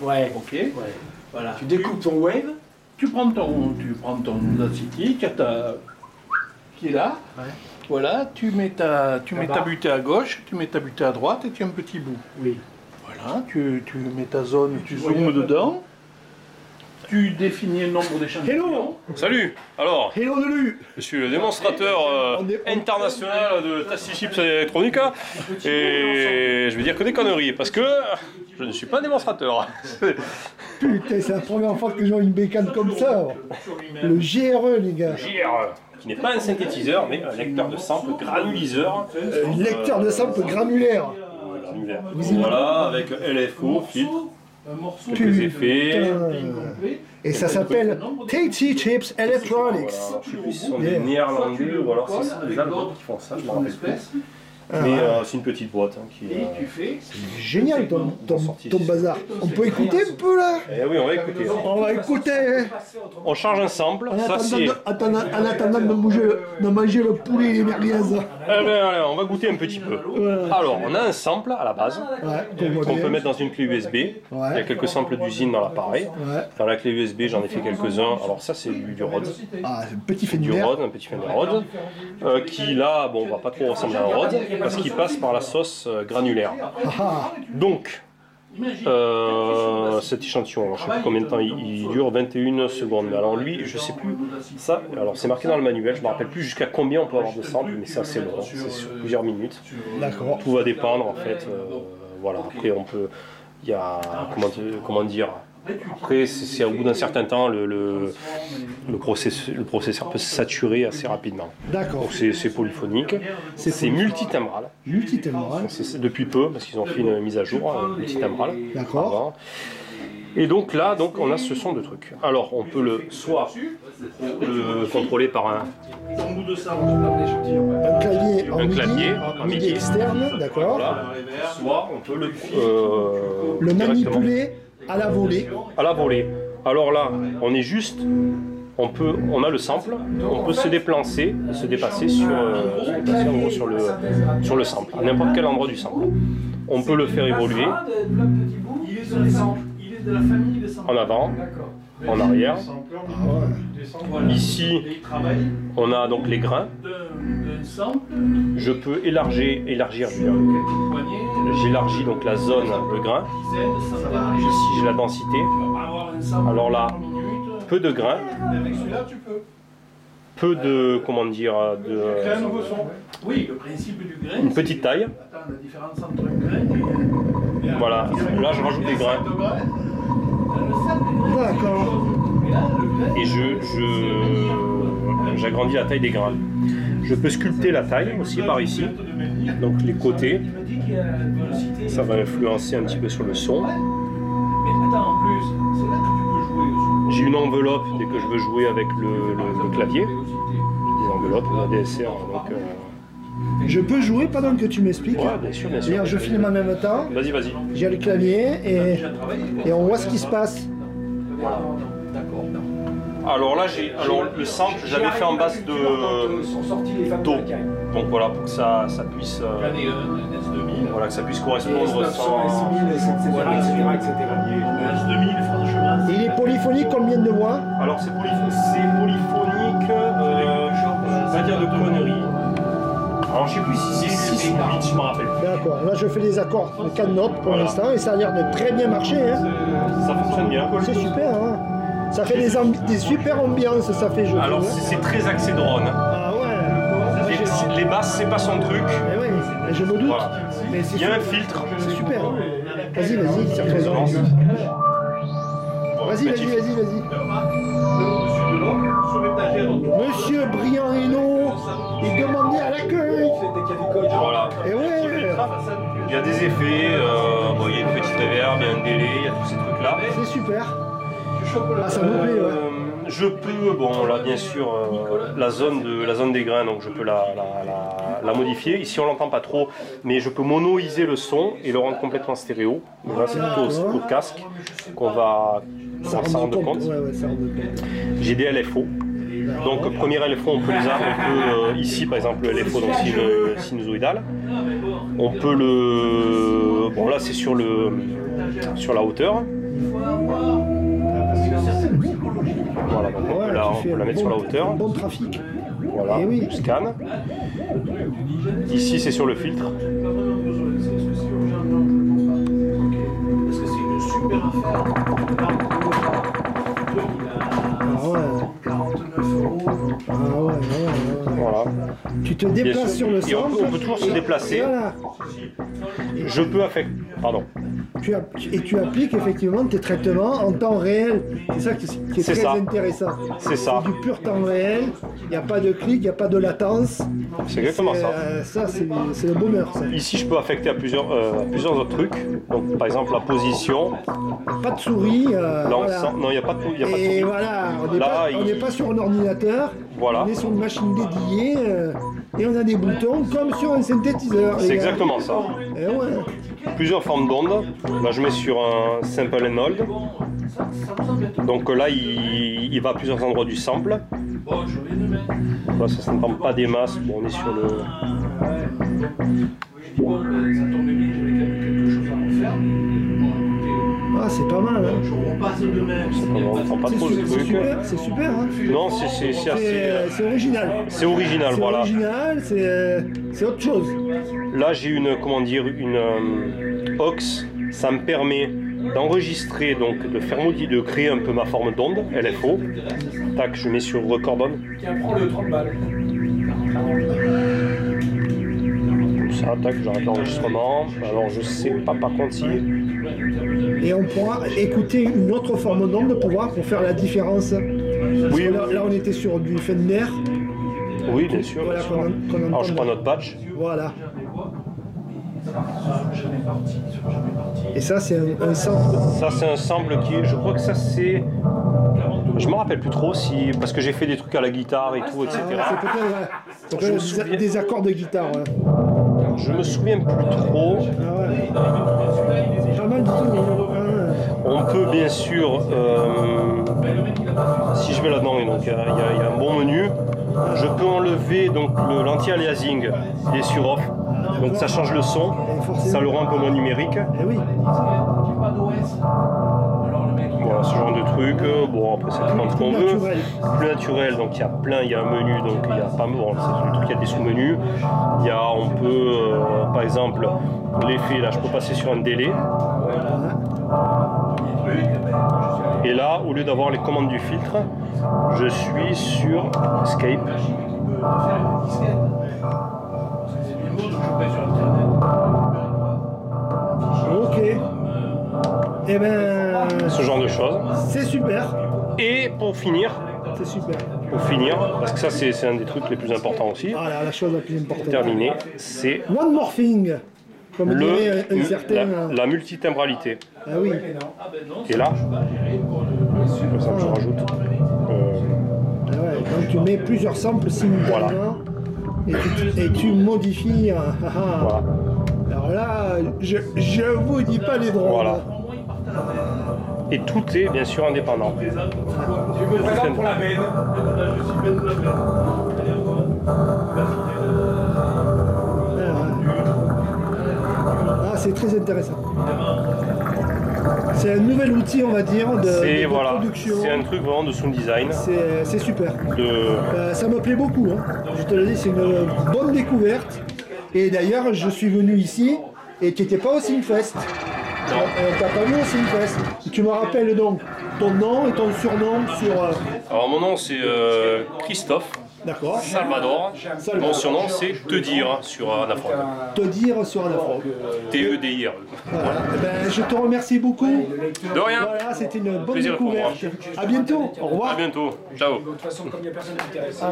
Ouais. ok. Ouais. Voilà. Tu découpes ton wave. Tu prends ton, tu prends ton Audacity, ta qui est là. Ouais. Voilà, tu mets ta, tu mets ta Là-bas. butée à gauche, tu mets ta butée à droite et tu as un petit bout. Oui. Voilà, tu, tu mets ta zone, tu zoomes dedans. Tu définis un nombre d'échantillons. Hello Salut Alors, Hello de lui je suis le démonstrateur euh, On est- on- international de Tasty Chips Electronica et je vais dire que des conneries parce que je ne suis pas démonstrateur. Putain, c'est la première fois que je vois une bécane comme ça. Le GRE, les gars. JR, qui n'est pas un synthétiseur mais un lecteur de sample granuliseur. Un lecteur de sample granulaire. Granulaire. Voilà, avec LFO, filtre, Un morceau effets. complet. Et ça s'appelle Tasty Chips Electronics. Voilà, je sais plus si ce sont des néerlandais ou alors si c'est des allemands qui font ça, je me rappelle plus. espèce. Mais euh, c'est une petite boîte hein, qui. Et euh, tu fais. Génial ton, ton, ton bazar. On peut écouter un peu là Eh oui, on va écouter. On va écouter. On charge un sample, En ça attendant, c'est. de, attendant- en attendant de, manger, de manger le poulet et les merguez. Eh ben, allez, on va goûter un petit peu. Alors, on a un sample à la base qu'on voit qu'on peut mettre dans une clé USB. Il y a quelques samples d'usine dans l'appareil. Ouais. Dans la clé USB, j'en ai fait quelques-uns. Alors ça, c'est du, du Rhodes. Ah, c'est un petit Du Fender. Rhodes, un petit Fender Rhodes, euh, qui là, bon, va pas trop ressembler à un Rhodes, parce qu'il passe par la sauce euh, granulaire. Ah, ah. Donc, euh, cet échantillon, je sais plus combien de temps il, il dure, 21 secondes. Mais alors lui, je sais plus, ça, alors c'est marqué dans le manuel, je me rappelle plus jusqu'à combien on peut avoir de samples, mais c'est assez long, c'est sur plusieurs minutes. D'accord. Tout va dépendre en fait. euh, voilà, après on peut. Il y a. Comment, te- comment dire Après, c'est au bout d'un certain temps, le, le, le, process- le processeur peut se saturer assez rapidement. D'accord. Donc c'est polyphonique, c'est multitimbral. C'est c'est depuis peu, parce qu'ils ont fait une mise à jour, euh, multitimbral. D'accord. Et donc là, donc, on a ce son de trucs. Alors, on peut le soit le contrôler par un. Un clavier en Un midi, clavier en midi midi. externe, d'accord. soit on peut le, euh, Le manipuler à la volée. à la volée. Alors là, on est juste, on peut, on a le sample, on peut se déplacer, se dépasser sur, euh, se déplacer en gros sur le, sur le sample, à n'importe quel endroit du sample. On peut le faire évoluer Il est sur les samples. Il est de la famille des samples. en avant, en arrière. Voilà. Ici, on a donc les grains. Je peux élargir, élargir, j'élargis donc la zone de grain. Ici, j'ai la densité, Tu vas avoir un sample Alors là, peu de peux. peu de, comment dire, de, nouveau son. Oui, le principe du grain. une petite taille. Grain Voilà. Là, je rajoute des grains. D'accord. Grain, et je, je- j'agrandis la taille des grains. Je peux sculpter la taille aussi par ici, donc les côtés, ça va influencer un petit peu sur le son. J'ai une enveloppe dès que je veux jouer avec le, le- le clavier, des enveloppes ADSR, donc euh, Je peux jouer pendant que tu m'expliques. ouais, bien sûr, bien sûr. Je filme en même temps, Vas-y, vas-y. j'ai le clavier et, et on voit ce qui se passe. D'accord. Alors là, j'ai, alors le sample, j'avais fait en base de d'eau, donc voilà pour que ça, ça puisse, euh, S2000. voilà que ça puisse correspondre sans. Un S2000, franchement. Et il est polyphonique combien de voix? Alors c'est polypho- c'est polyphonique, euh, on va dire de conneries. Alors je sais plus si c'est 6 ou 8, je me rappelle plus. D'accord, là je fais les accords de 4 notes pour Voilà. l'instant et ça a l'air de très bien marcher. Hein. Ça fonctionne bien. C'est super. Hein. Ça fait des, super ambiances, ça fait je Alors hein. c'est très axé drone. Ah ouais. Les, les basses, c'est pas son truc. Eh oui, je me doute. Voilà. Mais Il y a un filtre. C'est super. hein. Vas-y, vas-y, raison. Bon, Vas-y, vas-y, vas-y, vas-y. Monsieur Brian Reno, il demandait à l'accueil. Voilà. Et ouais, Il y a des effets, euh, bon, il y a une petite réverb, il y a un délai, il y a tous ces trucs-là. c'est super. Ah, ça me plaît, ouais. Euh, je peux, bon là bien sûr, euh, la, zone de, la zone des grains, donc je peux la, la- la- la modifier. Ici on l'entend pas trop, mais je peux monoiser le son et le rendre complètement stéréo. Donc là c'est plutôt au, au casque qu'on va s'en rend rende compte. Ouais, ouais. J'ai des LFO. Donc premier LFO on peut les avoir, on peut, euh, ici par exemple le LFO donc sinu- sinusoïdal. On peut le, bon là c'est sur le sur la hauteur. Voilà, donc on Ouais, peut la, on peut mettre bon- sur la hauteur. Bon trafic. Voilà, Eh oui. je scanne. Ici, c'est sur le filtre. Parce que c'est une super affaire? Ah ouais. 49 euros. Ah ouais, ouais. Voilà. Tu te déplaces sur le Et on centre. peut- on peut toujours se et- déplacer. et Voilà. Je peux affecter. Pardon. Tu et tu appliques effectivement tes traitements en temps réel. C'est ça qui, qui est très ça. intéressant. C'est ça. du pur temps réel. Il n'y a pas de clic, il n'y a pas de latence. C'est exactement ça. euh, ça, c'est le bonheur. Ça. Ici, je peux affecter à plusieurs, euh, à plusieurs autres trucs. Donc, par exemple, la position, Pas de souris. euh. Non, il n'y a pas de, y a pas de Et souris. voilà, on n'est Là, pas, on il- n'est pas sur un ordinateur. Voilà. On est sur une machine dédiée euh, et on a des boutons comme sur un synthétiseur. C'est exactement ça. Ouais. Plusieurs formes d'ondes. Là, je mets sur un sample and hold. Donc là, il, il va à plusieurs endroits du sample. Là, ça s'entend pas des masses. Bon, on est sur le. Je dis, bon, ça tombe bien, j'avais quand même quelque chose à refaire. Bon, écoutez, Ah, c'est pas mal. Hein. On pas trop c'est truc. super, c'est super. Hein. Non, c'est c'est- c'est assez. C'est euh, c'est original. C'est original, C'est voilà. original, c'est euh, c'est autre chose. Là, j'ai une, comment dire, une euh, aux. Ça me permet d'enregistrer, donc de faire modi, de créer un peu ma forme d'onde, LFO. Tac, je mets sur record on. Tiens, prends le 30 balles. Comme ça, tac, j'arrête l'enregistrement. Alors, je sais pas par contre si. Et on pourra écouter une autre forme d'onde pour voir, pour faire la différence. Oui, là, là, on était sur du Fender. Oui, bien sûr. Voilà, bien sûr. Alors, je prends notre patch. Voilà. Et ça, c'est un, un sample. Ça, c'est un sample qui est. Je crois que ça, c'est. Je me rappelle plus trop si. Parce que j'ai fait des trucs à la guitare et tout, etc. Ah, c'est peut-être souviens- des, accords de guitare. ouais. Je me souviens plus trop. Ah ouais. Pas mal du tout. Ouais. On peut bien sûr, euh, si je vais là-dedans, il y, a- y y un bon menu, je peux enlever donc l'anti-aliasing, il est sur off, donc ça change le son, ça le rend un peu moins numérique. Eh oui. Voilà, ce genre de truc. Bon, après, ça dépend de ce qu'on veut. Plus naturel, donc il y a plein, il y a un menu, donc il y a pas bon, c'est le truc, il y a des sous-menus. Il y a, on peut, euh, par exemple, l'effet, là, je peux passer sur un délai. Et là, au lieu d'avoir les commandes du filtre, je suis sur Escape. Ok. Eh ben, Ce genre de choses. c'est super. Et pour finir, C'est super. pour finir, parce que ça c'est c'est un des trucs les plus importants aussi, Voilà, la chose la plus importante. terminé, c'est One more thing. Comme le, dirait un, un mu- certain. la, euh, la multitimbralité. Ah oui. Et là, comme ça je rajoute. euh, Ah ouais, quand tu mets plusieurs samples simultanément et, tu, et tu modifies. euh, ah, ah. voilà. Alors là, je, je vous dis pas les droits. Voilà. Et tout est bien sûr indépendant. Je me pour la c'est très intéressant. C'est un nouvel outil, on va dire, de, de- C'est de voilà, production. c'est un truc vraiment de sound design. C'est c'est super. De, Euh, ça me plaît beaucoup. hein. Je te le dis, c'est une bonne découverte. Et d'ailleurs, je suis venu ici et tu n'étais pas au Simfest. Euh, T'as pas vu au Simfest. Tu me rappelles donc ton nom et ton surnom sur. euh, Alors mon nom c'est euh, Christophe D'accord. Salvador. Salvador. Mon surnom c'est Te dire sur Anafrog. Te dire sur un afro. T-E-D-I-R. Voilà. Eh ben, je te remercie beaucoup. De rien. Voilà, c'était une bonne Plaisir pour moi. découverte. À bientôt. Au revoir. À bientôt. Ciao. Ah,